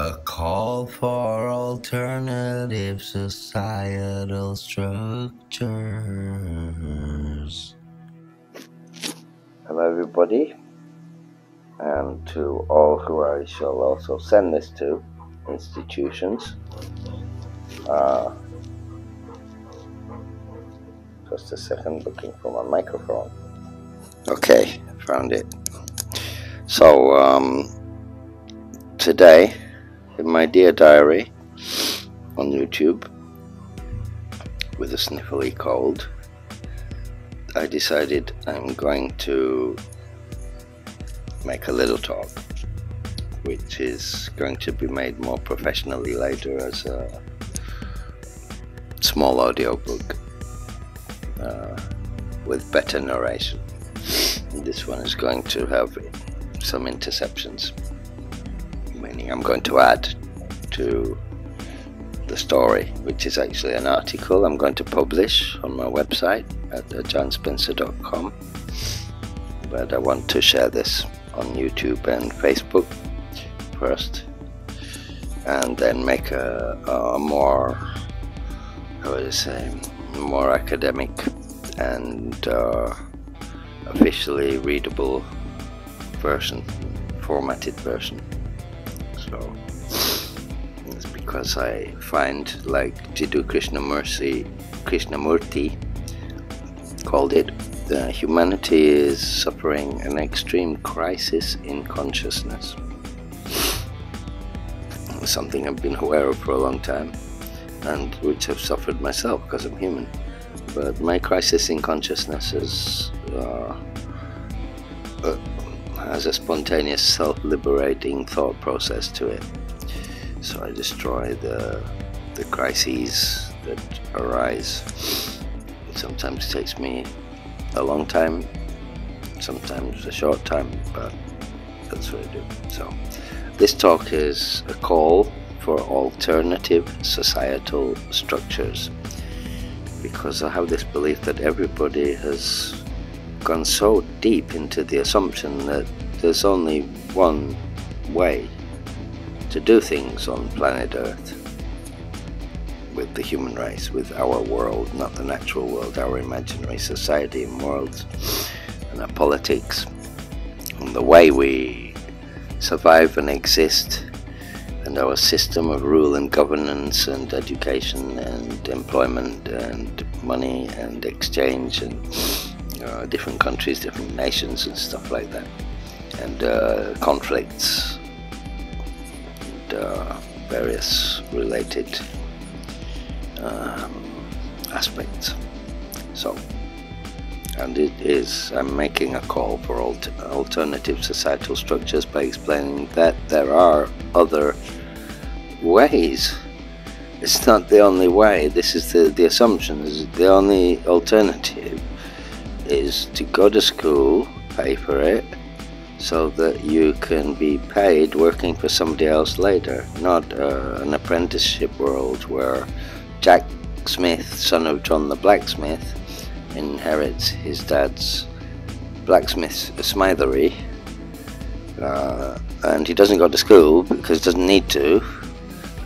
A call for alternative societal structures. Hello, everybody, and to all who I shall also send this to institutions. Uh, just a second, looking for my microphone. Okay, found it. So, um, today, in my Dear Diary on YouTube, with a sniffly cold, I decided I'm going to make a little talk, which is going to be made more professionally later as a small audio book uh, with better narration. This one is going to have some interceptions, I'm going to add to the story, which is actually an article I'm going to publish on my website at ajarnspencer.com. But I want to share this on YouTube and Facebook first, and then make a, a more, how would I say, more academic and uh, officially readable version, formatted version. So it's because I find like Jiddu Krishnamurti, Krishnamurti called it, the humanity is suffering an extreme crisis in consciousness. Something I've been aware of for a long time and which I've suffered myself because I'm human. But my crisis in consciousness is uh, uh, has a spontaneous self-liberating thought process to it. So I destroy the the crises that arise. It Sometimes takes me a long time, sometimes a short time, but that's what I do. So this talk is a call for alternative societal structures because I have this belief that everybody has gone so deep into the assumption that there's only one way to do things on planet Earth with the human race, with our world, not the natural world, our imaginary society and worlds, and our politics, and the way we survive and exist, and our system of rule and governance, and education, and employment, and money, and exchange, and uh, different countries, different nations, and stuff like that, and uh, conflicts, and uh, various related um, aspects. So, and it is, I'm making a call for alter, alternative societal structures by explaining that there are other ways. It's not the only way, this is the, the assumption, is the only alternative is to go to school, pay for it, so that you can be paid working for somebody else later, not uh, an apprenticeship world where Jack Smith, son of John the blacksmith, inherits his dad's blacksmith smithery, uh, and he doesn't go to school because he doesn't need to,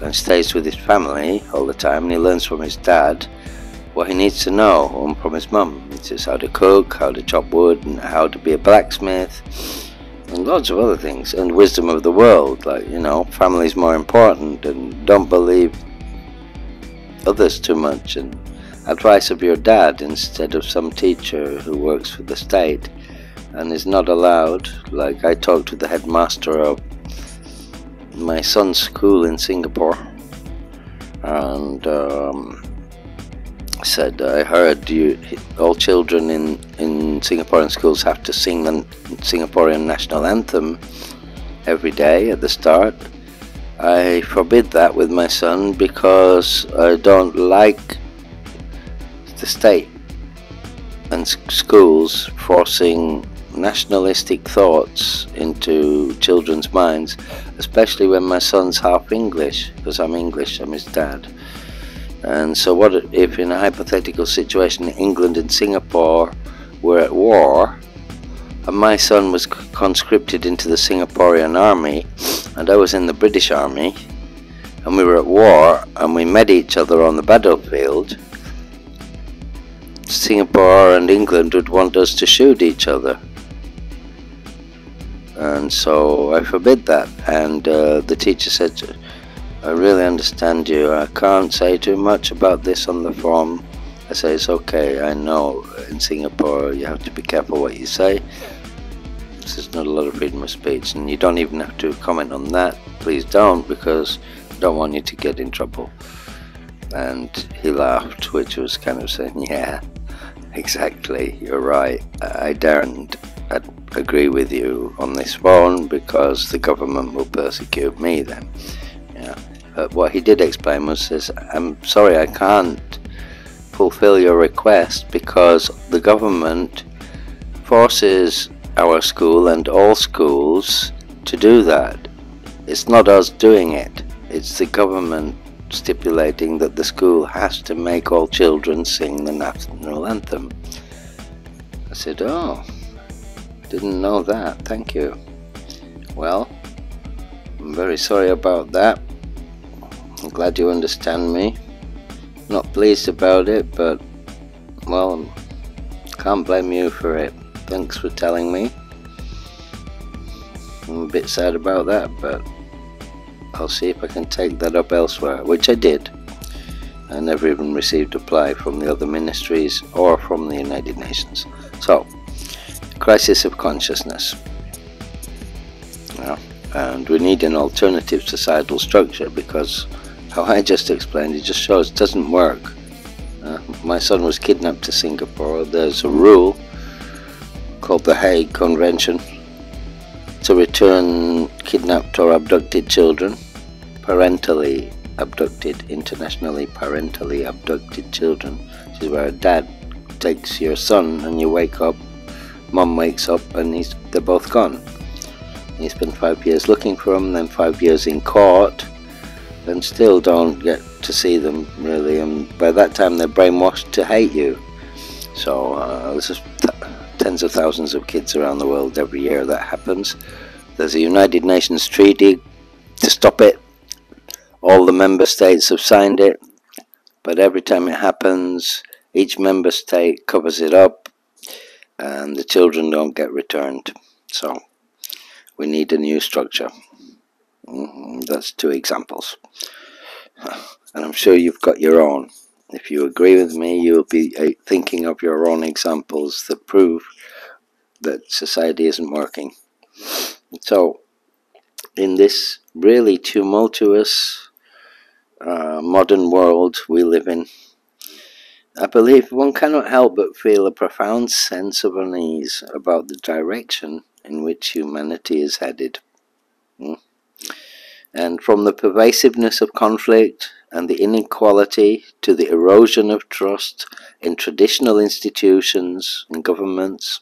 and stays with his family all the time, and he learns from his dad what he needs to know, and from his mum. It's how to cook, how to chop wood, and how to be a blacksmith, and lots of other things, and wisdom of the world, like, you know, family's more important, and don't believe others too much and advice of your dad instead of some teacher who works for the state and is not allowed. Like I talked to the headmaster of my son's school in Singapore and um, said I heard you all children in in Singaporean schools have to sing the Singaporean national anthem every day at the start I forbid that with my son because I don't like the state and schools forcing nationalistic thoughts into children's minds, especially when my son's half English, because I'm English, I'm his dad. And so, what if in a hypothetical situation England and Singapore were at war and my son was conscripted into the Singaporean army, and I was in the British army, and we were at war, and we met each other on the battlefield, Singapore and England would want us to shoot each other. And so I forbid that. And uh, the teacher said, I really understand you. I can't say too much about this on the form. I say, it's okay. I know in Singapore you have to be careful what you say. There's not a lot of freedom of speech, and you don't even have to comment on that. Please don't, because I don't want you to get in trouble. And he laughed, which was kind of saying, yeah, exactly, you're right. I daren't agree with you on this one because the government will persecute me then. Yeah. But what he did explain was, says, I'm sorry, I can't fulfill your request because the government forces our school and all schools to do that. It's not us doing it. It's the government stipulating that the school has to make all children sing the national anthem. I said, oh, didn't know that, thank you. Well, I'm very sorry about that. I'm glad you understand me. Not pleased about it, but, well, can't blame you for it. Thanks for telling me. I'm a bit sad about that, but I'll see if I can take that up elsewhere, which I did. I never even received a reply from the other ministries or from the United Nations. So, crisis of consciousness. Yeah. And we need an alternative societal structure because how I just explained it just shows it doesn't work. Uh, my son was kidnapped to Singapore. There's a rule called the Hague Convention to return kidnapped or abducted children parentally abducted, internationally parentally abducted children. This is where a dad takes your son and you wake up, mom wakes up and he's, they're both gone. He spent five years looking for them, then five years in court, and still don't get to see them really. And by that time, they're brainwashed to hate you. So uh, there's tens of thousands of kids around the world every year that happens. There's a United Nations treaty to stop it all the member states have signed it, but every time it happens, each member state covers it up and the children don't get returned. So we need a new structure. Mm-hmm, that's two examples. And I'm sure you've got your own. If you agree with me, you'll be uh, thinking of your own examples that prove that society isn't working. So, in this really tumultuous uh, modern world we live in, I believe one cannot help but feel a profound sense of unease about the direction in which humanity is headed. Hmm? And from the pervasiveness of conflict and the inequality to the erosion of trust in traditional institutions and governments,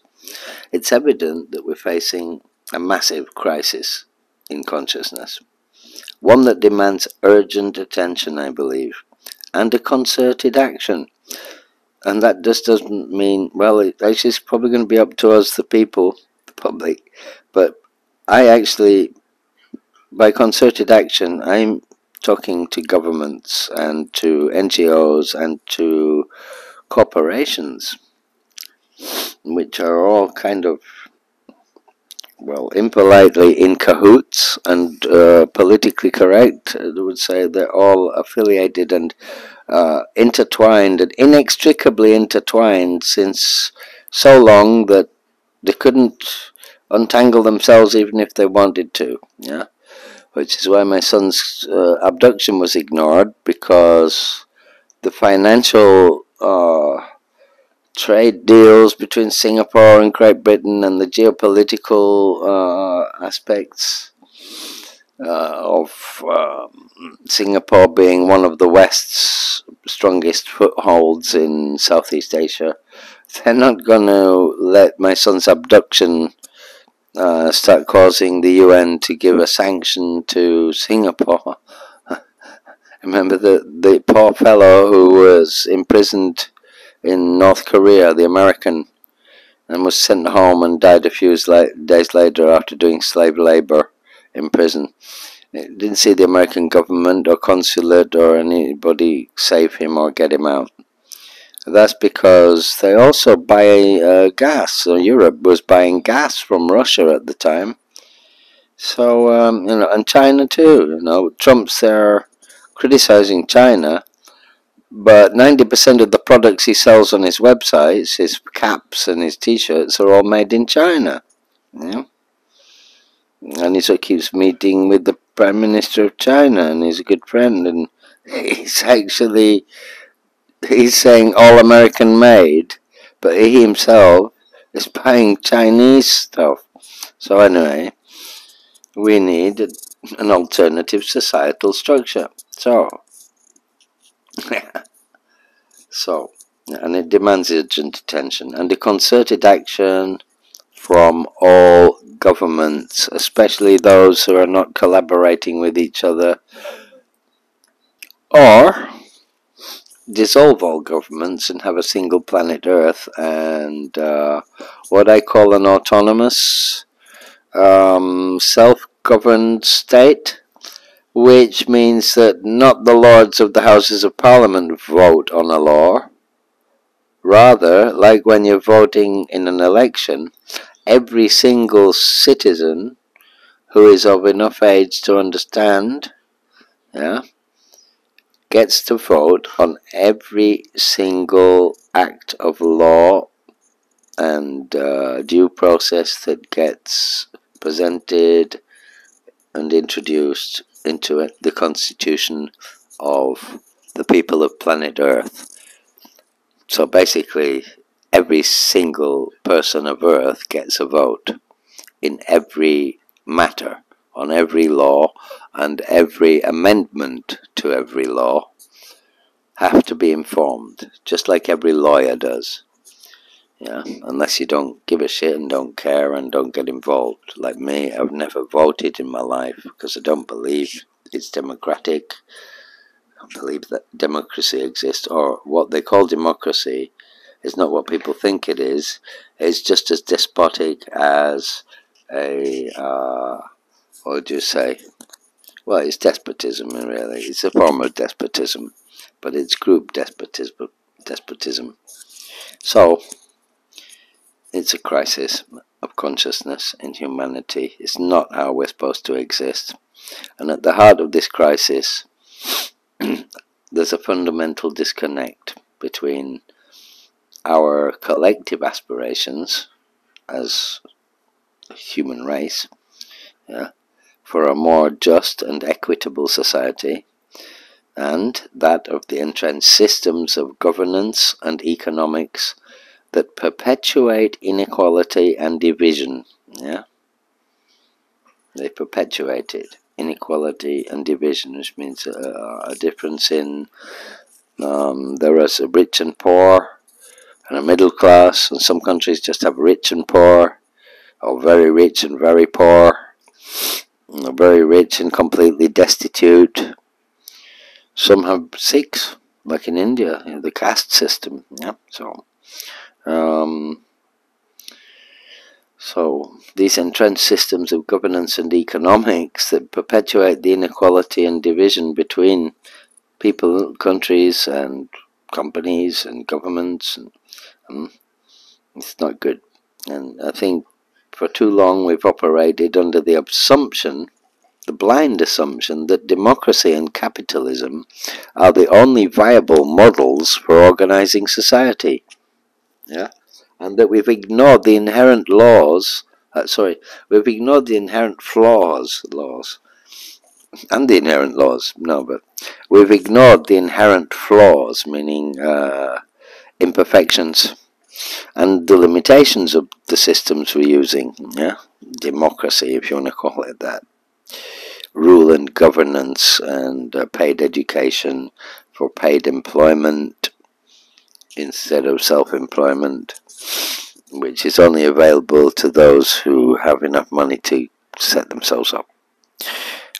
it's evident that we're facing a massive crisis in consciousness one that demands urgent attention, I believe, and a concerted action. And that just doesn't mean, well, it actually is probably going to be up to us, the people, the public. But I actually, by concerted action, I'm talking to governments and to NGOs and to corporations, which are all kind of well, impolitely in cahoots and uh, politically correct. I would say they're all affiliated and uh, intertwined and inextricably intertwined since so long that they couldn't untangle themselves even if they wanted to. Yeah, which is why my son's uh, abduction was ignored because the financial uh, trade deals between Singapore and Great Britain and the geopolitical uh, aspects uh, of um, Singapore being one of the West's strongest footholds in Southeast Asia. They're not going to let my son's abduction uh, start causing the UN to give a sanction to Singapore. Remember the, the poor fellow who was imprisoned in North Korea, the American and was sent home and died a few days later after doing slave labor in prison. It didn't see the American government or consulate or anybody save him or get him out. That's because they also buy uh, gas. So Europe was buying gas from Russia at the time. So, um, you know, and China too, you know, Trump's there criticizing China, but 90% of the products he sells on his websites, his caps and his t-shirts are all made in China. Yeah. And he sort keeps meeting with the Prime Minister of China and he's a good friend and he's actually he's saying all American made, but he himself is buying Chinese stuff. So anyway, we need an alternative societal structure. So, so, and it demands urgent attention and a concerted action from all governments, especially those who are not collaborating with each other, or dissolve all governments and have a single planet Earth and uh, what I call an autonomous um, self-governed state which means that not the lords of the houses of parliament vote on a law. Rather like when you're voting in an election every single citizen who is of enough age to understand yeah gets to vote on every single act of law and uh, due process that gets presented and introduced into it, the constitution of the people of planet Earth. So basically, every single person of Earth gets a vote in every matter, on every law, and every amendment to every law have to be informed, just like every lawyer does. Yeah, unless you don't give a shit and don't care and don't get involved. Like me, I've never voted in my life because I don't believe it's democratic. I don't believe that democracy exists, or what they call democracy is not what people think it is. It's just as despotic as a, uh, would you say, well, it's despotism, really. It's a form of despotism, but it's group despotism. despotism. So, it's a crisis of consciousness in humanity. It's not how we're supposed to exist. And at the heart of this crisis, there's a fundamental disconnect between our collective aspirations as a human race, yeah, for a more just and equitable society, and that of the entrenched systems of governance and economics that perpetuate inequality and division. Yeah, they perpetuate it inequality and division, which means uh, a difference in um, there is a rich and poor and a middle class, and some countries just have rich and poor, or very rich and very poor very rich and completely destitute. Some have six, like in India, you know, the caste system. Yeah, so, um, so these entrenched systems of governance and economics that perpetuate the inequality and division between people, countries, and companies and governments, and um, it's not good. And I think for too long we've operated under the assumption, the blind assumption, that democracy and capitalism are the only viable models for organizing society. Yeah? And that we've ignored the inherent laws, uh, sorry, we've ignored the inherent flaws, laws, and the inherent laws, no, but we've ignored the inherent flaws, meaning uh, imperfections and the limitations of the systems we're using, yeah, democracy, if you want to call it that, rule and governance and uh, paid education for paid employment instead of self-employment, which is only available to those who have enough money to set themselves up.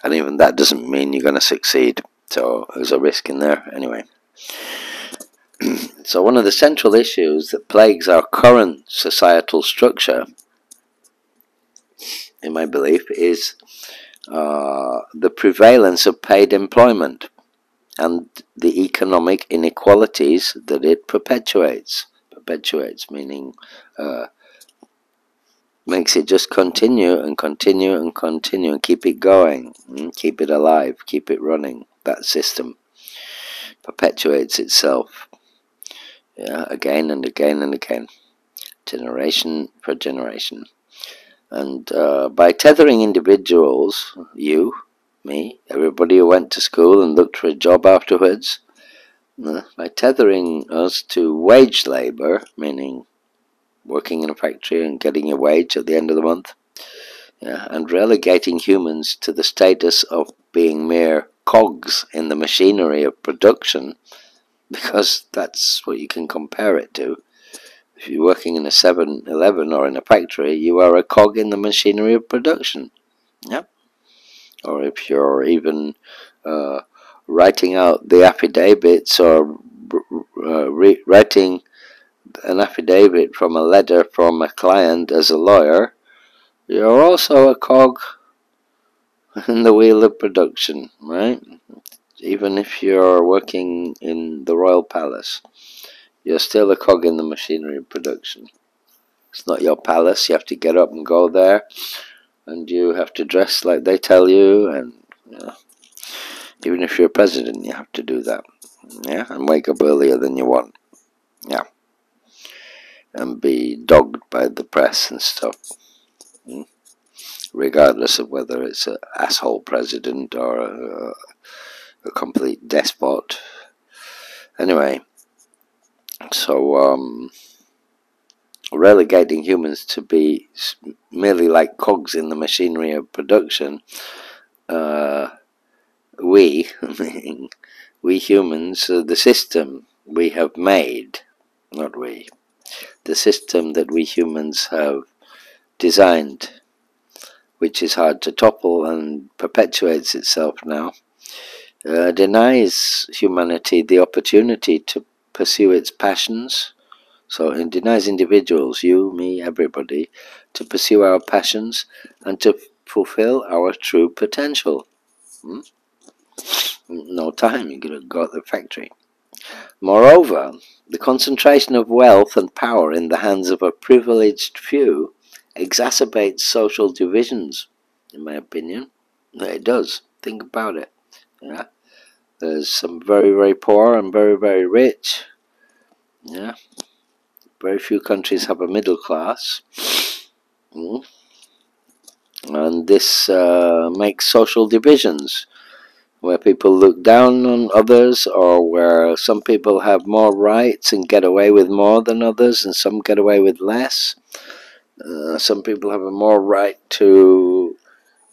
And even that doesn't mean you're going to succeed, so there's a risk in there anyway. so one of the central issues that plagues our current societal structure, in my belief, is uh, the prevalence of paid employment and the economic inequalities that it perpetuates. Perpetuates, meaning uh, makes it just continue and continue and continue and keep it going, and keep it alive, keep it running. That system perpetuates itself yeah, again and again and again, generation per generation. And uh, by tethering individuals, you, me, everybody who went to school and looked for a job afterwards, uh, by tethering us to wage labor, meaning working in a factory and getting your wage at the end of the month, yeah, and relegating humans to the status of being mere cogs in the machinery of production, because that's what you can compare it to. If you're working in a 7-Eleven or in a factory, you are a cog in the machinery of production. Yep. Or if you're even uh, writing out the affidavits or uh, writing an affidavit from a letter from a client as a lawyer, you're also a cog in the wheel of production, right? Even if you're working in the royal palace, you're still a cog in the machinery of production. It's not your palace, you have to get up and go there, and you have to dress like they tell you, and you know, even if you're a president, you have to do that. Yeah, and wake up earlier than you want. Yeah and be dogged by the press and stuff. Hmm? Regardless of whether it's an asshole president or a, a complete despot. Anyway, so um, relegating humans to be merely like cogs in the machinery of production, uh, we, we humans, uh, the system we have made, not we, the system that we humans have designed, which is hard to topple and perpetuates itself now, uh, denies humanity the opportunity to pursue its passions. So it denies individuals, you, me, everybody, to pursue our passions and to fulfill our true potential. Hmm? No time, you gotta go to the factory. Moreover, the concentration of wealth and power in the hands of a privileged few exacerbates social divisions, in my opinion. It does. Think about it. Yeah. There's some very, very poor and very, very rich. Yeah. Very few countries have a middle class. Mm. And this uh, makes social divisions where people look down on others or where some people have more rights and get away with more than others and some get away with less. Uh, some people have a more right to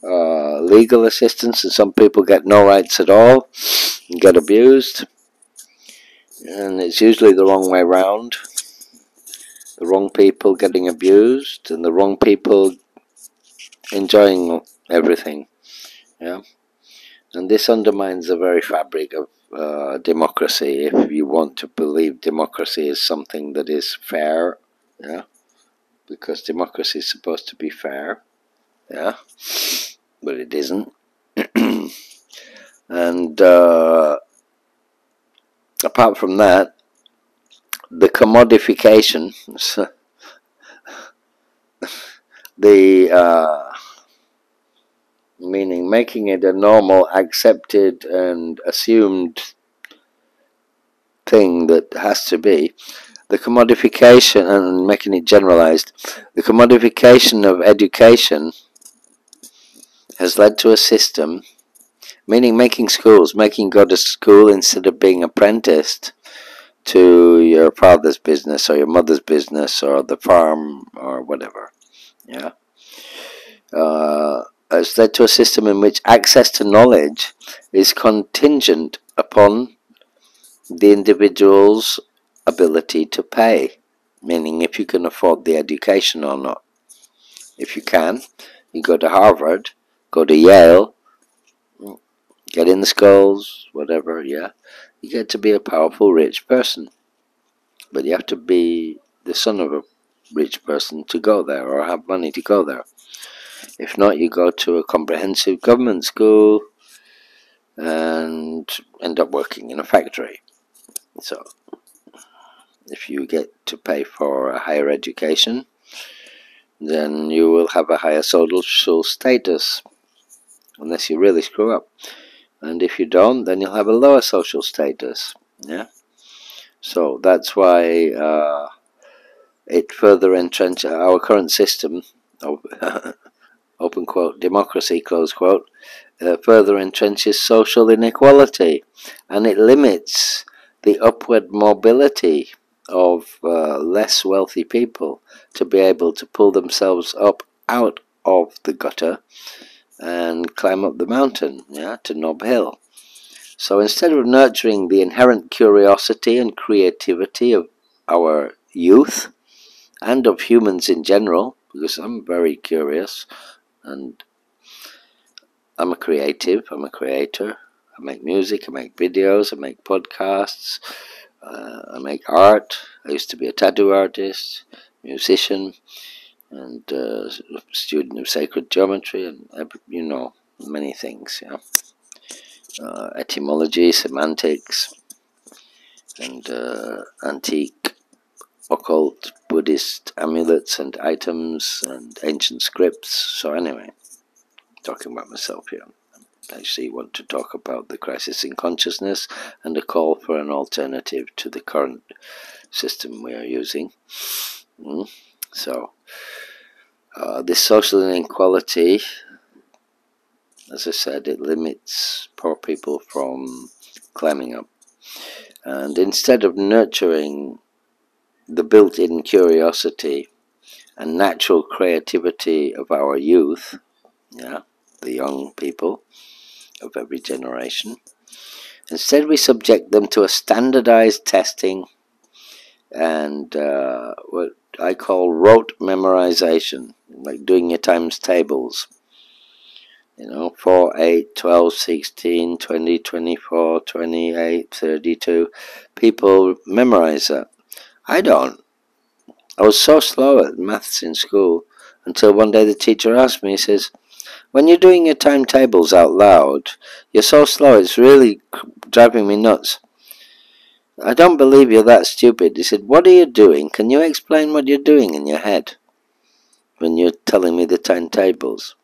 uh, legal assistance and some people get no rights at all and get abused. And it's usually the wrong way round. The wrong people getting abused and the wrong people enjoying everything. Yeah. And this undermines the very fabric of uh, democracy if you want to believe democracy is something that is fair, yeah, because democracy is supposed to be fair, yeah, but it isn't. and uh, apart from that, the commodification, the uh, meaning making it a normal, accepted, and assumed thing that has to be. The commodification and making it generalized, the commodification of education has led to a system, meaning making schools, making go to school instead of being apprenticed to your father's business or your mother's business or the farm or whatever. Yeah. Uh, has led to a system in which access to knowledge is contingent upon the individual's ability to pay, meaning if you can afford the education or not. If you can, you go to Harvard, go to Yale, get in the schools, whatever, yeah, you get to be a powerful, rich person. but you have to be the son of a rich person to go there or have money to go there. If not, you go to a comprehensive government school and end up working in a factory. So, if you get to pay for a higher education, then you will have a higher social status, unless you really screw up. And if you don't, then you'll have a lower social status. Yeah. So that's why uh, it further entrenches our current system of open quote democracy close quote uh, further entrenches social inequality and it limits the upward mobility of uh, less wealthy people to be able to pull themselves up out of the gutter and climb up the mountain, yeah, to Nob Hill. So instead of nurturing the inherent curiosity and creativity of our youth and of humans in general, because I'm very curious and I'm a creative, I'm a creator, I make music, I make videos, I make podcasts, uh, I make art. I used to be a tattoo artist, musician, and uh, student of sacred geometry, and you know many things. Yeah, uh, etymology, semantics, and uh, antique, occult, Buddhist amulets and items and ancient scripts. So anyway, talking about myself here. I actually want to talk about the crisis in consciousness and a call for an alternative to the current system we are using. Mm. So, uh, this social inequality, as I said, it limits poor people from climbing up. And instead of nurturing the built in curiosity and natural creativity of our youth, yeah, the young people, of every generation. Instead, we subject them to a standardized testing and uh, what I call rote memorization, like doing your times tables. You know, 4, 8, 12, 16, 20, 24, 28, 32. People memorize that. I don't. I was so slow at maths in school until one day the teacher asked me, he says, when you're doing your timetables out loud, you're so slow, it's really driving me nuts. I don't believe you're that stupid. He said, What are you doing? Can you explain what you're doing in your head when you're telling me the timetables?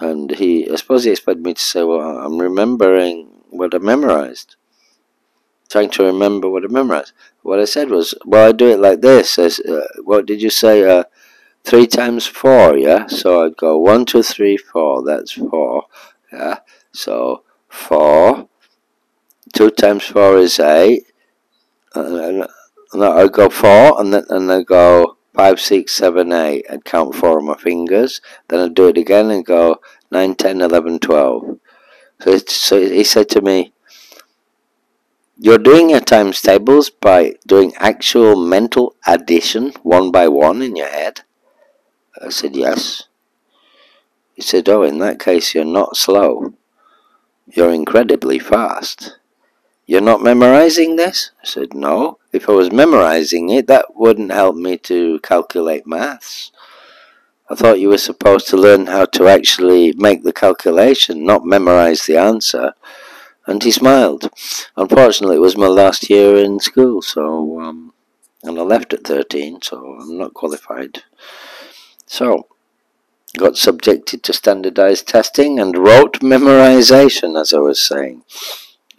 And he, I suppose he expected me to say, Well, I'm remembering what I memorized. Trying to remember what I memorized. What I said was, Well, I do it like this. uh, what did you say? Uh, 3 times 4, yeah? So I'd go one, two, three, four. That's 4, yeah? So 4. 2 times 4 is 8. And then I'd go 4, and then and I go 5, 6, 7, 8. I'd count 4 on my fingers. Then I'd do it again and go 9, 10, 11, 12. So, so he said to me, you're doing your times tables by doing actual mental addition one by one in your head. I said, Yes. He said, Oh, in that case, you're not slow. You're incredibly fast. You're not memorizing this? I said, No. If I was memorizing it, that wouldn't help me to calculate maths. I thought you were supposed to learn how to actually make the calculation, not memorize the answer. And he smiled. Unfortunately, it was my last year in school, so, um, and I left at 13, so I'm not qualified. So, got subjected to standardized testing and rote memorization, as I was saying,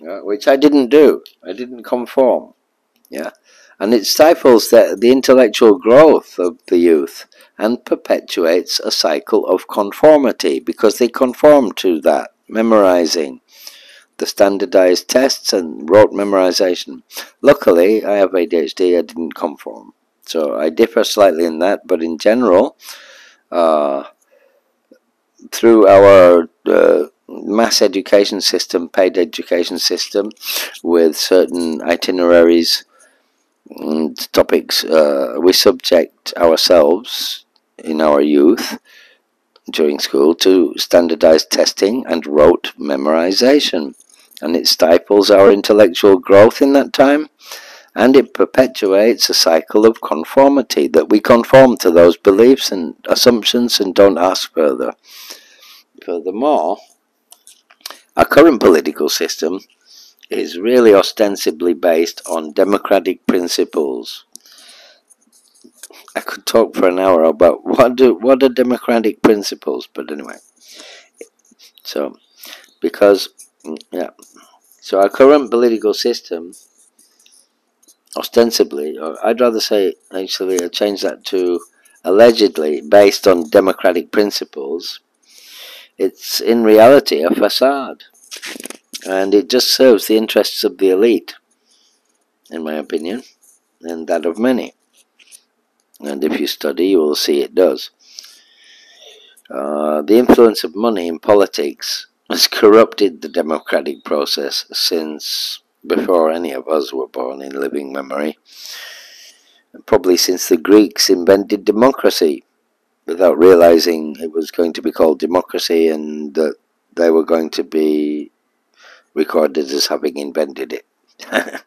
uh, which I didn't do. I didn't conform. Yeah, and it stifles the, the intellectual growth of the youth and perpetuates a cycle of conformity because they conform to that memorizing the standardized tests and rote memorization. Luckily, I have ADHD, I didn't conform. So I differ slightly in that, but in general, uh, through our uh, mass education system, paid education system, with certain itineraries and topics, uh, we subject ourselves in our youth during school to standardized testing and rote memorization. And it stifles our intellectual growth in that time and it perpetuates a cycle of conformity that we conform to those beliefs and assumptions and don't ask further. Furthermore, our current political system is really ostensibly based on democratic principles. I could talk for an hour about what do what are democratic principles, but anyway. So, because yeah, so our current political system, ostensibly, or I'd rather say actually, I change that to allegedly based on democratic principles. It's in reality a facade and it just serves the interests of the elite, in my opinion, and that of many. And if you study, you will see it does. Uh, the influence of money in politics has corrupted the democratic process since before any of us were born in living memory, probably since the Greeks invented democracy without realizing it was going to be called democracy and that they were going to be recorded as having invented it.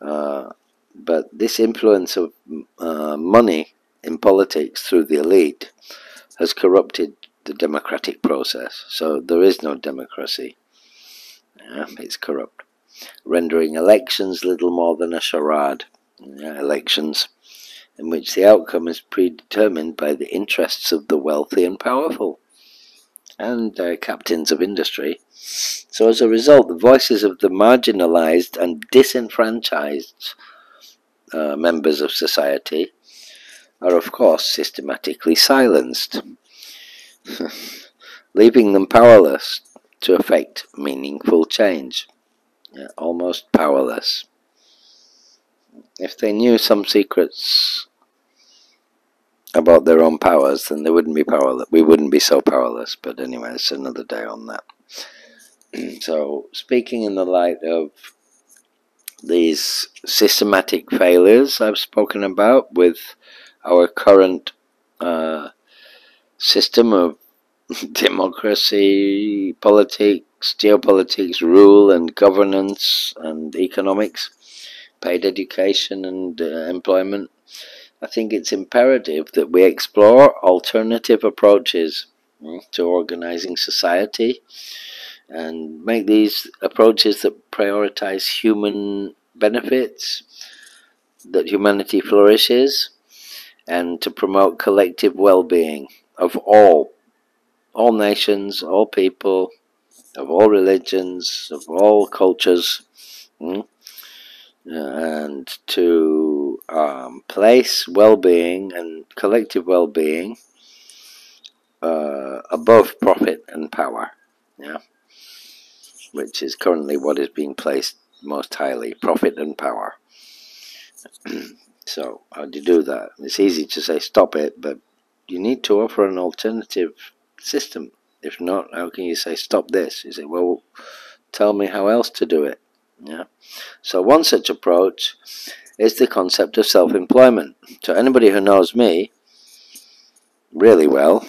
uh, but this influence of uh, money in politics through the elite has corrupted the democratic process. So there is no democracy. It's corrupt, rendering elections little more than a charade. Yeah, elections in which the outcome is predetermined by the interests of the wealthy and powerful and uh, captains of industry. So, as a result, the voices of the marginalized and disenfranchised uh, members of society are, of course, systematically silenced, leaving them powerless to effect meaningful change. Yeah, almost powerless. If they knew some secrets about their own powers, then they wouldn't be powerless. We wouldn't be so powerless. But anyway, it's another day on that. so, speaking in the light of these systematic failures I've spoken about with our current uh, system of democracy, politics, geopolitics, rule and governance and economics, paid education and uh, employment, I think it's imperative that we explore alternative approaches mm, to organizing society and make these approaches that prioritize human benefits, that humanity flourishes, and to promote collective well-being of all, all nations, all people, of all religions, of all cultures, mm, and to um, place well-being and collective well-being uh, above profit and power. Yeah, which is currently what is being placed most highly: profit and power. so, how do you do that? It's easy to say stop it, but you need to offer an alternative system. If not, how can you say stop this? You say, well, tell me how else to do it. Yeah. So one such approach is the concept of self-employment. So anybody who knows me really well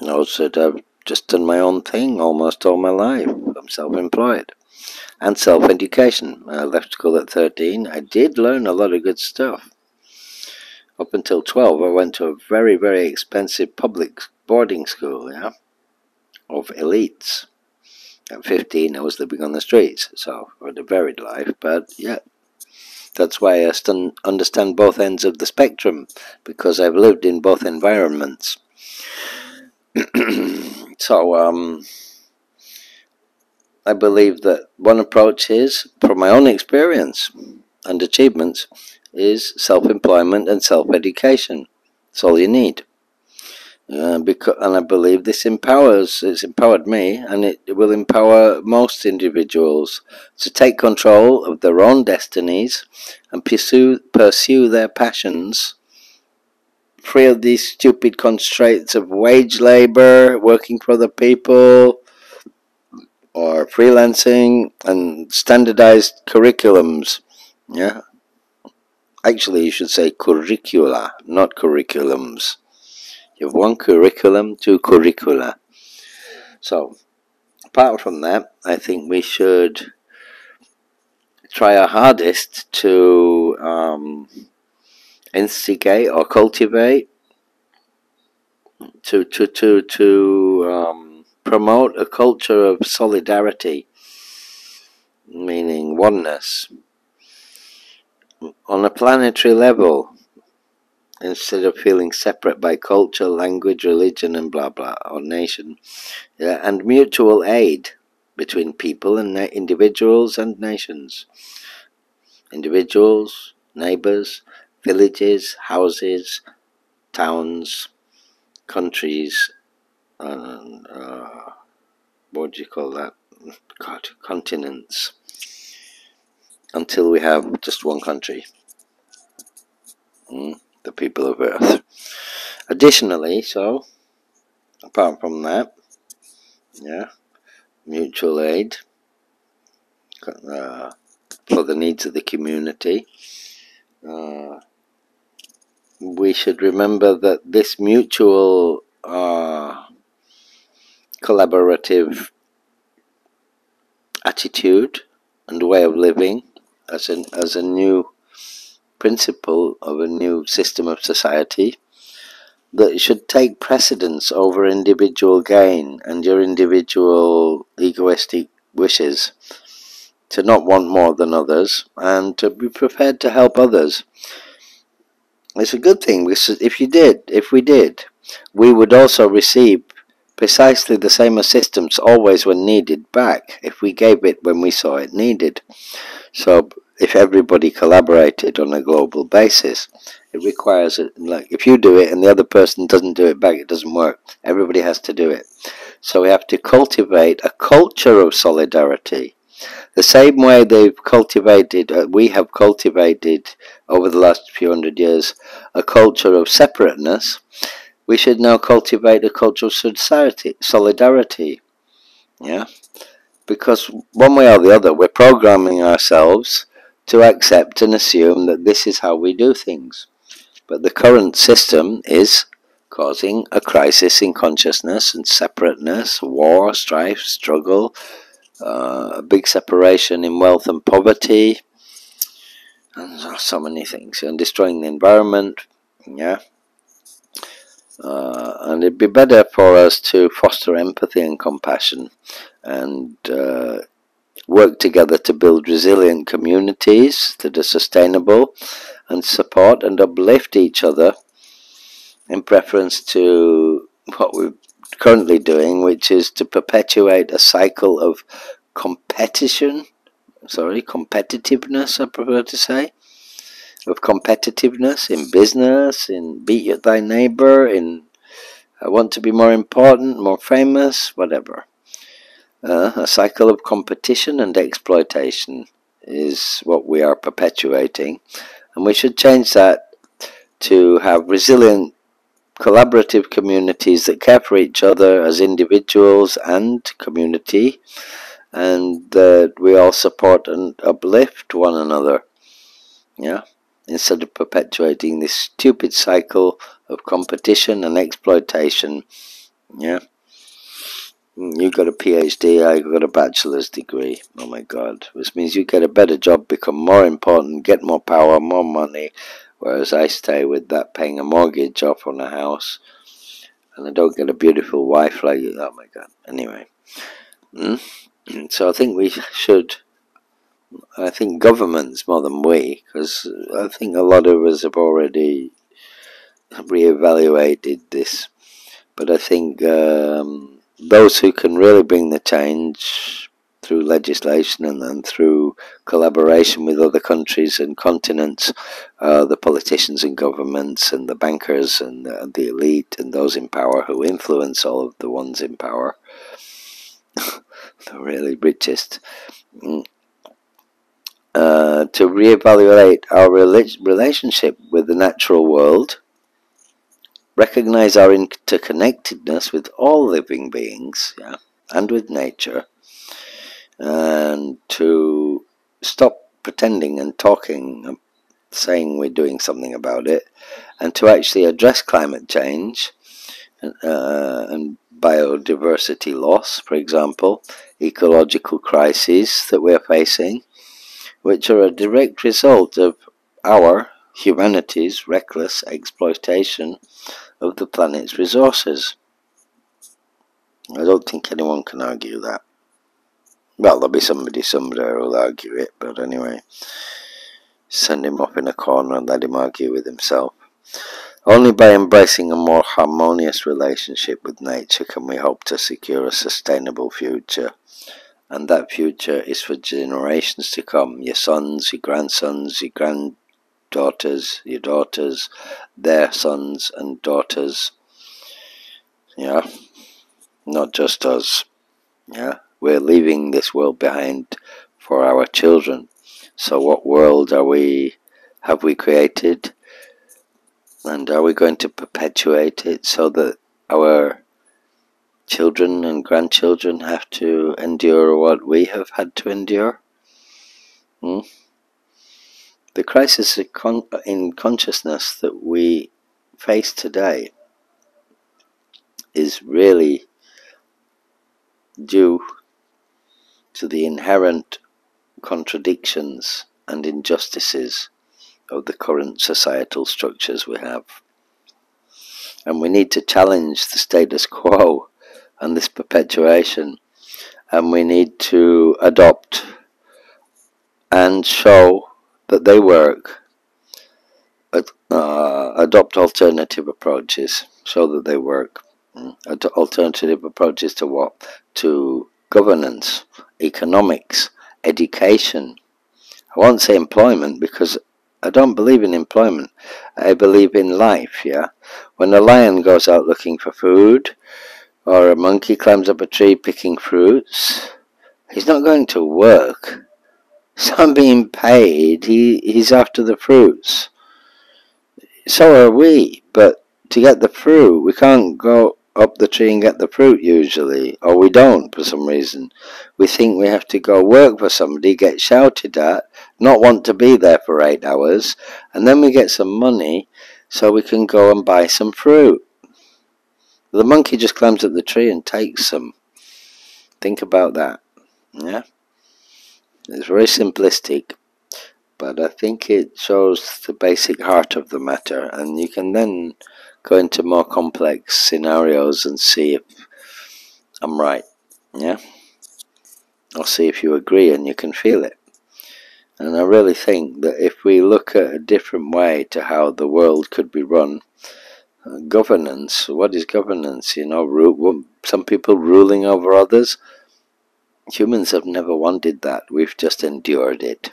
knows that I've just done my own thing almost all my life. I'm self-employed. And self-education. I left school at 13. I did learn a lot of good stuff. Up until 12, I went to a very, very expensive public boarding school, yeah, of elites. At 15, I was living on the streets, so I had a varied life, but yeah, that's why I understand both ends of the spectrum, because I've lived in both environments. so, um, I believe that one approach is, from my own experience and achievements, is self-employment and self-education. That's all you need. Because, and I believe this empowers, it's empowered me, and it, will empower most individuals to take control of their own destinies and pursue, pursue their passions, free of these stupid constraints of wage labor, working for other people, or freelancing, and standardized curriculums. Yeah. Actually, you should say curricula, not curriculums you have one curriculum, two curricula. So, apart from that, I think we should try our hardest to um, instigate or cultivate to to to to um, promote a culture of solidarity, meaning oneness on a planetary level instead of feeling separate by culture, language, religion, and blah blah, or nation, yeah, and mutual aid between people and individuals and nations, individuals, neighbors, villages, houses, towns, countries, and uh, what do you call that? God, continents. Until we have just one country. Mm the people of Earth. Additionally, so, apart from that, yeah, mutual aid uh, for the needs of the community. Uh, we should remember that this mutual uh, collaborative attitude and way of living as an as a new principle of a new system of society that should take precedence over individual gain and your individual egoistic wishes to not want more than others and to be prepared to help others. It's a good thing because if you did, if we did, we would also receive precisely the same assistance always when needed back if we gave it when we saw it needed. So if everybody collaborated on a global basis, it requires it. Like if you do it and the other person doesn't do it back, it doesn't work. Everybody has to do it. So we have to cultivate a culture of solidarity. The same way they've cultivated, uh, we have cultivated over the last few hundred years, a culture of separateness. We should now cultivate a culture of society, solidarity. Yeah, because one way or the other, we're programming ourselves to accept and assume that this is how we do things. But the current system is causing a crisis in consciousness and separateness, war, strife, struggle, uh, a big separation in wealth and poverty, and so many things, and destroying the environment. Yeah. Uh, and it'd be better for us to foster empathy and compassion and uh, work together to build resilient communities that are sustainable and support and uplift each other in preference to what we're currently doing, which is to perpetuate a cycle of competition, sorry, competitiveness, I prefer to say, of competitiveness in business, in beat thy neighbor, in I want to be more important, more famous, whatever. Uh, a cycle of competition and exploitation is what we are perpetuating, and we should change that to have resilient, collaborative communities that care for each other as individuals and community, and that we all support and uplift one another. Yeah, instead of perpetuating this stupid cycle of competition and exploitation. Yeah. Mm, you got a PhD, I got a bachelor's degree. Oh my God. Which means you get a better job, become more important, get more power, more money. Whereas I stay with that paying a mortgage off on a house. And I don't get a beautiful wife like you. Oh my God. Anyway. Mm? So I think we should, I think governments more than we, because I think a lot of us have already re-evaluated this. But I think um, those who can really bring the change through legislation and then through collaboration with other countries and continents, uh, the politicians and governments and the bankers and the, the, elite and those in power who influence all of the ones in power, the really richest, mm, uh, to reevaluate our relationship with the natural world recognize our interconnectedness with all living beings yeah, and with nature, and to stop pretending and talking, and saying we're doing something about it, and to actually address climate change uh, and biodiversity loss, for example, ecological crises that we're facing, which are a direct result of our, humanity's, reckless exploitation of the planet's resources. I don't think anyone can argue that. Well, there'll be somebody somewhere who'll argue it, but anyway, send him off in a corner and let him argue with himself. Only by embracing a more harmonious relationship with nature can we hope to secure a sustainable future. And that future is for generations to come your sons, your grandsons, your granddaughters, your daughters, their sons and daughters. Yeah, not just us. Yeah, we're leaving this world behind for our children. So, what world are we? Have we created? And are we going to perpetuate it so that our children and grandchildren have to endure what we have had to endure? Hmm? The crisis in consciousness that we face today is really due to the inherent contradictions and injustices of the current societal structures we have. And we need to challenge the status quo and this perpetuation. And we need to adopt and show that they work, uh, adopt alternative approaches, so that they work. Mm, alternative approaches to what? To governance, economics, education. I won't say employment because I don't believe in employment. I believe in life, yeah? When a lion goes out looking for food, or a monkey climbs up a tree picking fruits, he's not going to work. So I'm being paid. He, he's after the fruits. So are we. But to get the fruit, we can't go up the tree and get the fruit usually, or we don't for some reason. We think we have to go work for somebody, get shouted at, not want to be there for eight hours, and then we get some money so we can go and buy some fruit. The monkey just climbs up the tree and takes some. Think about that. Yeah? It's very simplistic, but I think it shows the basic heart of the matter, and you can then go into more complex scenarios and see if I'm right. Yeah? I'll see if you agree and you can feel it. And I really think that if we look at a different way to how the world could be run, uh, governance, what is governance? You know, some people ruling over others. Humans have never wanted that. We've just endured it.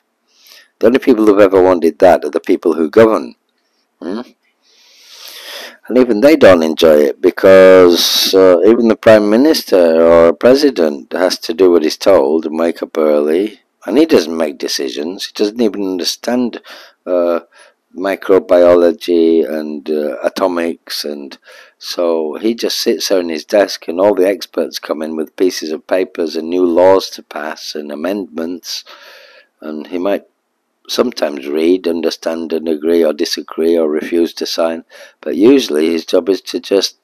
The only people who've ever wanted that are the people who govern. Hmm? and even they don't enjoy it because uh, even the prime minister or president has to do what he's told and wake up early and he doesn't make decisions he doesn't even understand uh, microbiology and uh, atomics and so he just sits there in his desk and all the experts come in with pieces of papers and new laws to pass and amendments. And he might sometimes read, understand, and agree or disagree or refuse to sign, but usually his job is to just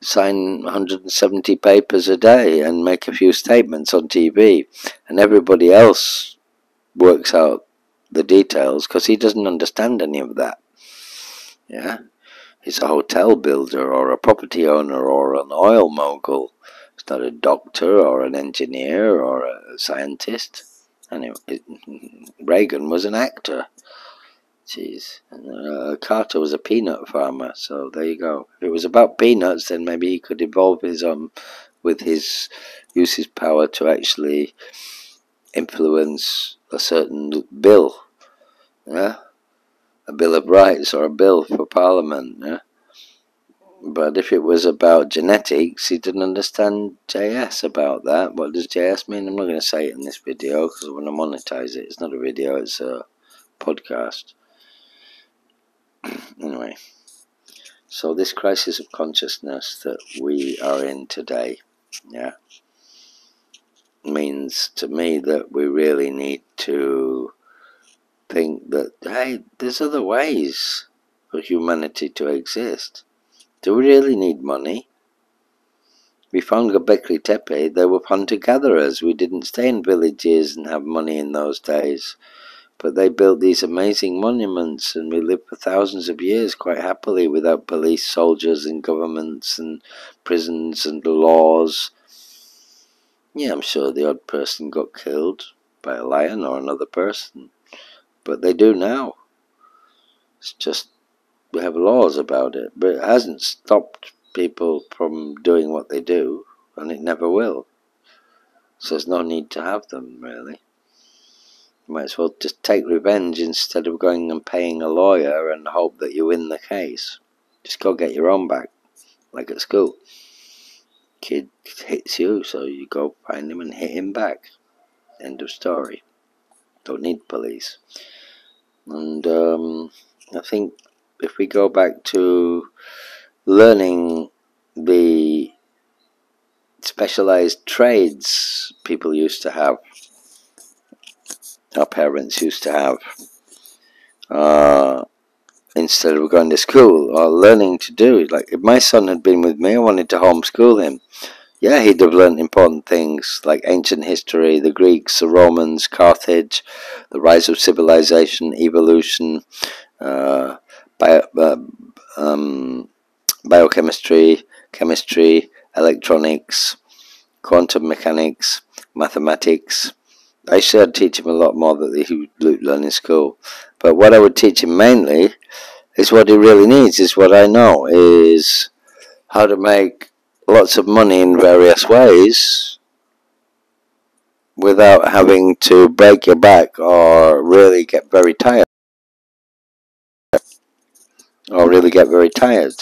sign 170 papers a day and make a few statements on TV, and everybody else works out the details because he doesn't understand any of that. Yeah, he's a hotel builder or a property owner or an oil mogul. He's not a doctor or an engineer or a scientist. Anyway, Reagan was an actor. Jeez. Uh, Carter was a peanut farmer, so there you go. If it was about peanuts, then maybe he could evolve his um, with his use his power to actually influence a certain bill. Yeah, a bill of rights or a bill for parliament. Yeah. But if it was about genetics, he didn't understand JS about that. What does JS mean? I'm not going to say it in this video because I want to monetize it. It's not a video, it's a podcast. anyway, so this crisis of consciousness that we are in today, yeah, means to me that we really need to think that, hey, there's other ways for humanity to exist do we really need money? We found Göbekli Tepe, they were hunter-gatherers. We didn't stay in villages and have money in those days. But they built these amazing monuments, and we lived for thousands of years quite happily without police, soldiers, and governments, and prisons, and laws. Yeah, I'm sure the odd person got killed by a lion or another person, but they do now. It's just we have laws about it, but it hasn't stopped people from doing what they do, and it never will. So there's no need to have them, really. You might as well just take revenge instead of going and paying a lawyer and hope that you win the case. Just go get your own back, like at school. Kid hits you, so you go find him and hit him back. End of story. Don't need police. And um, I think if we go back to learning the specialized trades people used to have our parents used to have uh, instead of going to school or learning to do. Like if my son had been with me, I wanted to homeschool him. Yeah, he'd have learned important things like ancient history, the Greeks, the Romans, Carthage, the rise of civilization, evolution, uh, bio, uh, um, biochemistry, chemistry, electronics, quantum mechanics, mathematics, I should teach him a lot more that he would learn in school. But what I would teach him mainly is what he really needs, is what I know, is how to make lots of money in various ways without having to break your back or really get very tired. Or really get very tired.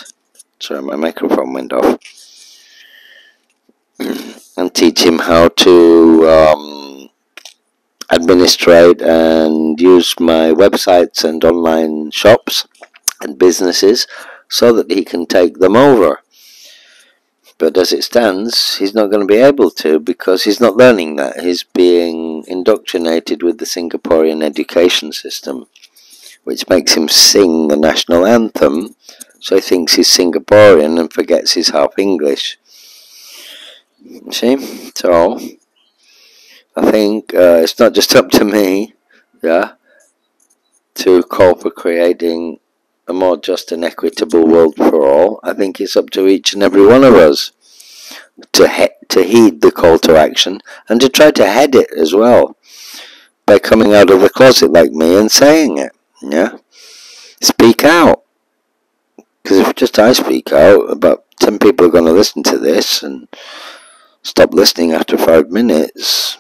Sorry, my microphone went off. and teach him how to um, administrate and use my websites and online shops and businesses so that he can take them over. But as it stands, he's not going to be able to because he's not learning that. He's being indoctrinated with the Singaporean education system, which makes him sing the national anthem. So he thinks he's Singaporean and forgets he's half English. See? So, I think uh, it's not just up to me, yeah, to call for creating a more just and equitable world for all. I think it's up to each and every one of us to he- to heed the call to action and to try to head it as well by coming out of the closet like me and saying it. Yeah, speak out. Because if just I speak out, about ten people are going to listen to this and stop listening after five minutes.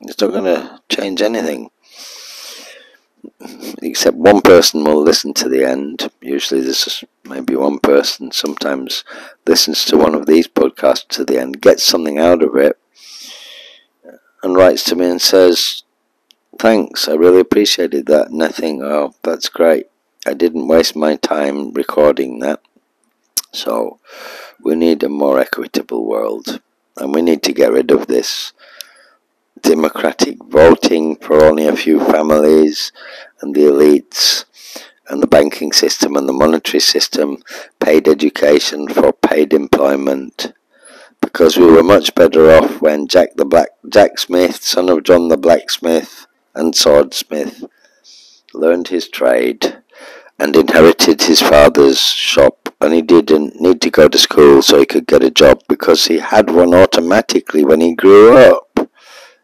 It's not going to change anything. Except one person will listen to the end. Usually there's maybe one person sometimes listens to one of these podcasts to the end, gets something out of it, and writes to me and says, Thanks, I really appreciated that. And I think, oh, that's great. I didn't waste my time recording that. So we need a more equitable world. And we need to get rid of this democratic voting for only a few families and the elites, and the banking system and the monetary system, paid education for paid employment. Because we were much better off when Jack the Black Jack Smith, son of John the blacksmith and swordsmith, learned his trade and inherited his father's shop and he didn't need to go to school so he could get a job because he had one automatically when he grew up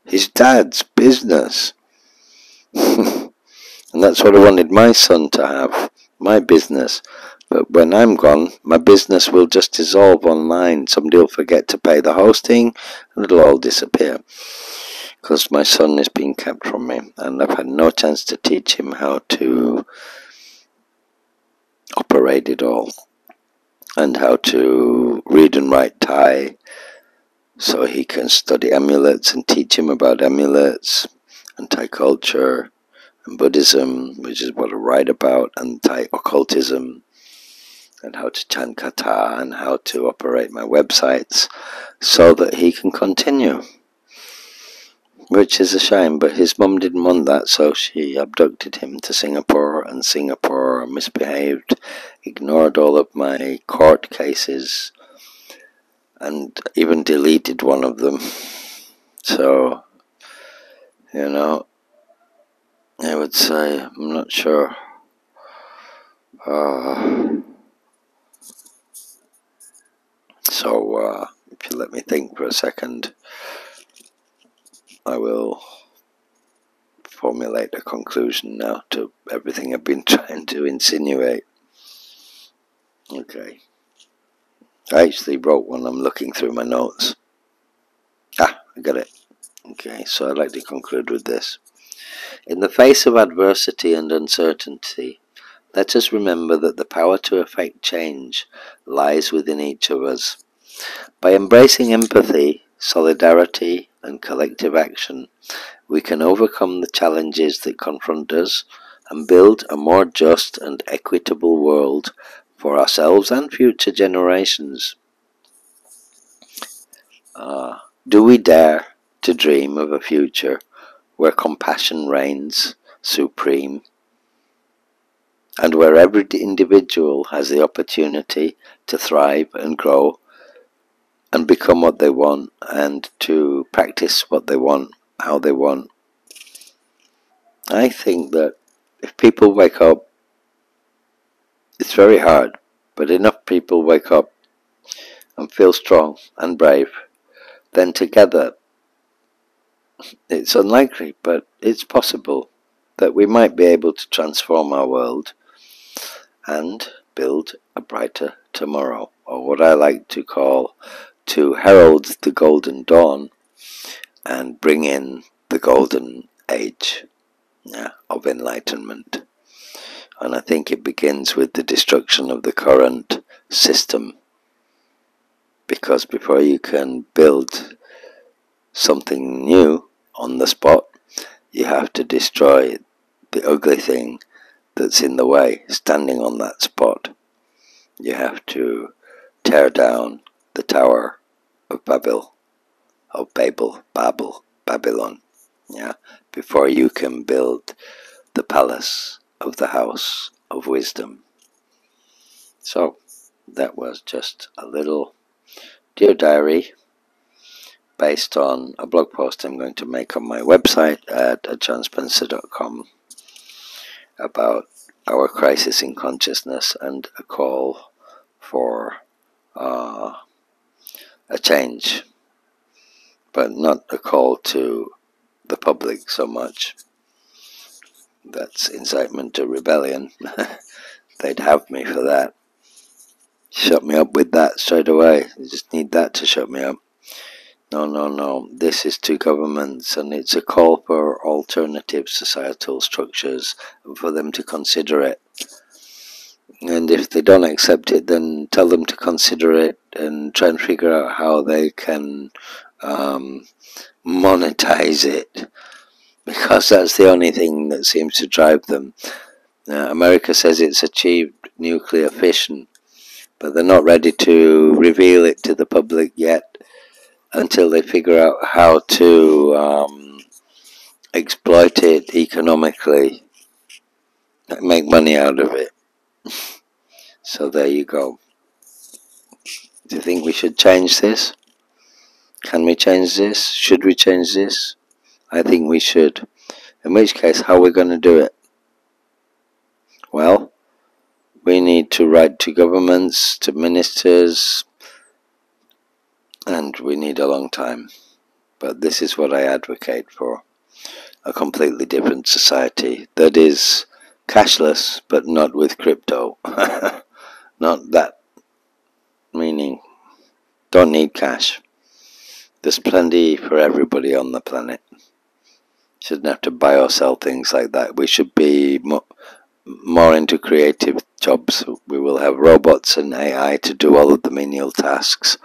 his dad's business. and that's what I wanted my son to have, my business. But when I'm gone, my business will just dissolve online. Somebody will forget to pay the hosting and it'll all disappear. Because my son is being kept from me and I've had no chance to teach him how to operate it all and how to read and write Thai so he can study amulets and teach him about amulets and Thai culture and Buddhism, which is what I write about, and Thai occultism, and how to chant kata and how to operate my websites so that he can continue. Which is a shame, but his mum didn't want that, so she abducted him to Singapore, and Singapore misbehaved, ignored all of my court cases, and even deleted one of them. So, you know, I would say, I'm not sure. Uh, so, uh, if you let me think for a second, I will formulate a conclusion now to everything I've been trying to insinuate. Okay. I actually wrote one, I'm looking through my notes. Ah, I got it. Okay, so I'd like to conclude with this. In the face of adversity and uncertainty, let us remember that the power to effect change lies within each of us. By embracing empathy, solidarity, and collective action, we can overcome the challenges that confront us and build a more just and equitable world for ourselves and future generations. Uh, do we dare to dream of a future where compassion reigns supreme and where every individual has the opportunity to thrive and grow and become what they want and to practice what they want, how they want. I think that if people wake up, it's very hard, but enough people wake up and feel strong and brave, then together it's unlikely, but it's possible that we might be able to transform our world and build a brighter tomorrow, or what I like to call to herald the golden dawn and bring in the golden age yeah, of enlightenment. And I think it begins with the destruction of the current system. Because before you can build something new, on the spot. You have to destroy the ugly thing that's in the way, standing on that spot. You have to tear down the tower of Babel, of Babel, Babel, Babylon, yeah, before you can build the palace of the house of wisdom. So, that was just a little Dear Diary based on a blog post I'm going to make on my website at ajarnspencer.com about our crisis in consciousness and a call for uh, a change, but not a call to the public so much. That's incitement to rebellion. They'd have me for that. Shut me up with that straight away. You just need that to shut me up. No, no, no. This is to governments and it's a call for alternative societal structures and for them to consider it. And if they don't accept it, then tell them to consider it and try and figure out how they can um, monetize it. Because that's the only thing that seems to drive them. America says it's achieved nuclear fission, but they're not ready to reveal it to the public yet until they figure out how to um, exploit it economically, make money out of it. so there you go. Do you think we should change this? Can we change this? Should we change this? I think we should. In which case, how are we going to do it? Well, we need to write to governments, to ministers, and we need a long time. But this is what I advocate for a completely different society that is cashless but not with crypto. not that meaning don't need cash. There's plenty for everybody on the planet. Shouldn't have to buy or sell things like that. We should be more, more into creative jobs. We will have robots and AI to do all of the menial tasks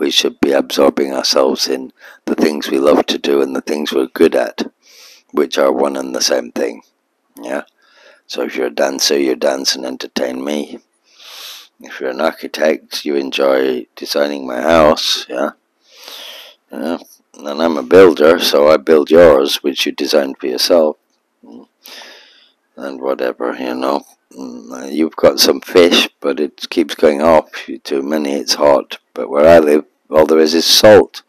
we should be absorbing ourselves in the things we love to do and the things we're good at, which are one and the same thing. Yeah? So if you're a dancer, you dance and entertain me. If you're an architect, you enjoy designing my house, yeah? Yeah. And I'm a builder, so I build yours, which you designed for yourself. And whatever, you know. Mm, you've got some fish, but it keeps going off. You Too many, it's hot. But where I live, all there is is salt.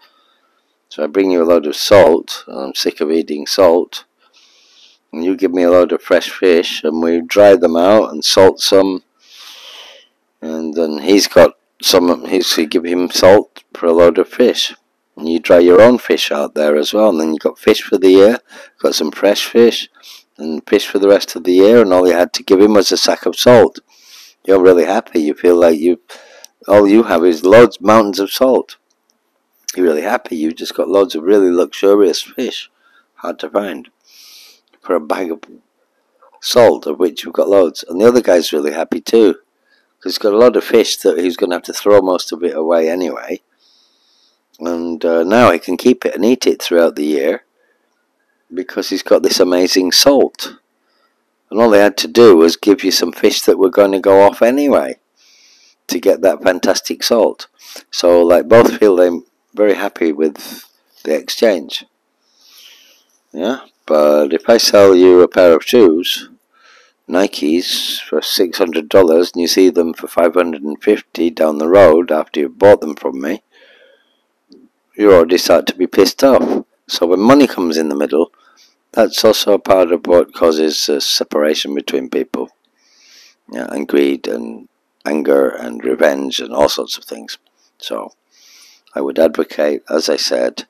So I bring you a load of salt, I'm sick of eating salt. and you give me a load of fresh fish, and we dry them out and salt some, and then he's got some. He's we give him salt for a load of fish, and you dry your own fish out there as well, and then you've got fish for the year, got some fresh fish, and fish for the rest of the year, and all you had to give him was a sack of salt. You're really happy. You feel like you, all you have is loads, mountains of salt. You're really happy. You've just got loads of really luxurious fish, hard to find, for a bag of salt, of which you've got loads. And the other guy's really happy too, because he's got a lot of fish that he's going to have to throw most of it away anyway. And uh, now he can keep it and eat it throughout the year because he's got this amazing salt. And all they had to do was give you some fish that were going to go off anyway to get that fantastic salt. So, like, both feel they're very happy with the exchange. Yeah, but if I sell you a pair of shoes, Nikes, for $600 and you see them for 550 down the road after you've bought them from me, you already start to be pissed off. So when money comes in the middle, that's also a part of what causes separation between people. Yeah, and greed and anger and revenge and all sorts of things. So I would advocate, as I said,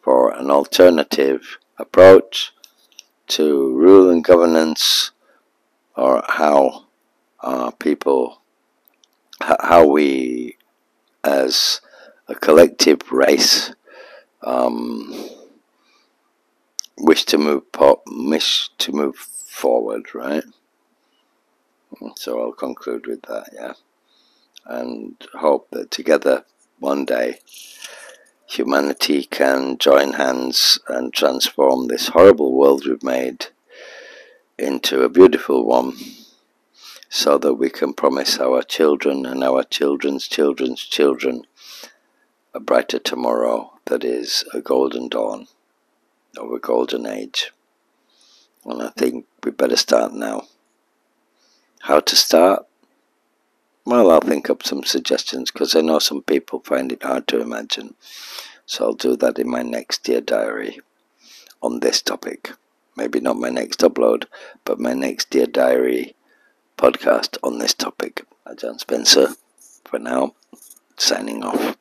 for an alternative approach to rule and governance or how uh, people, how we as a collective race um, wish to move wish to move forward, right? So I'll conclude with that, yeah, and hope that together one day humanity can join hands and transform this horrible world we've made into a beautiful one so that we can promise our children and our children's children's children a brighter tomorrow that is a golden dawn of a golden age. And I think we better start now. How to start? Well, I'll think up some suggestions because I know some people find it hard to imagine. So I'll do that in my next Dear Diary on this topic. Maybe not my next upload, but my next Dear Diary podcast on this topic. Ajarn Spencer, for now, signing off.